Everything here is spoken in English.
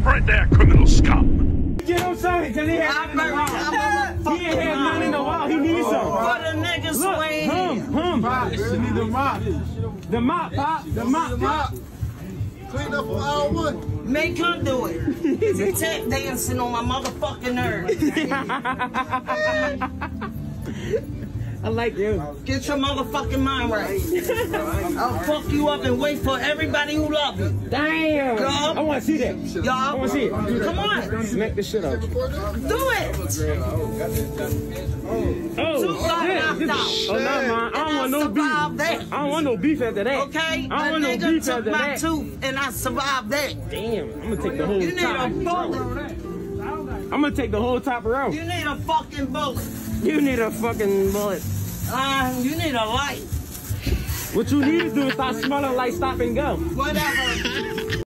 Stop right there, criminal scum. Get him something, cause he I had burn, none in the I wall. He ain't had none in the wall. He needs some. For the niggas Look, who ain't hum, here. hum. You need the mop. The mop, pop. The mop, pop. Clean up for hour one. Make her do it. He tap dancing on my motherfucking nerves. I like you. Get your motherfucking mind right. I'll fuck you up and wait for everybody who love you. Damn. Yup. I want to see that. Y'all, I want to see it. come on, Smack the shit out. do it. Oh, oh shit. knocked This-. Oh, no, man. I don't want no beef. that. I don't want no beef after that. Okay, I a don't want no beef after my that. tooth and I survived that. Damn. I'm gonna take the whole You need a top. bullet. I'm gonna take the whole top row. You need a fucking bullet. You need a fucking bullet. Uh, you need a light. What you need to do is start smelling like stop and go. Whatever.